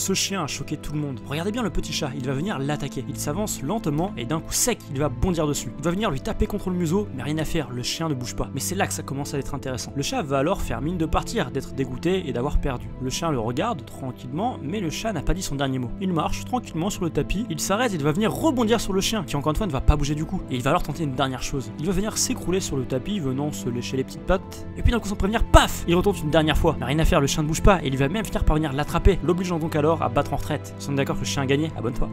Ce chien a choqué tout le monde. Regardez bien le petit chat, il va venir l'attaquer. Il s'avance lentement et d'un coup sec, il va bondir dessus. Il va venir lui taper contre le museau, mais rien à faire, le chien ne bouge pas. Mais c'est là que ça commence à être intéressant. Le chat va alors faire mine de partir, d'être dégoûté et d'avoir perdu. Le chien le regarde tranquillement, mais le chat n'a pas dit son dernier mot. Il marche tranquillement sur le tapis, il s'arrête et il va venir rebondir sur le chien, qui encore une fois ne va pas bouger du coup. Et il va alors tenter une dernière chose. Il va venir s'écrouler sur le tapis, venant se lécher les petites pattes. Et puis d'un coup sans prévenir, paf Il retombe une dernière fois. Mais rien à faire, le chien ne bouge pas et il va même finir par venir l'attraper, l'obligeant donc alors à battre en retraite. Nous sommes d'accord que le chien a gagné Abonne-toi.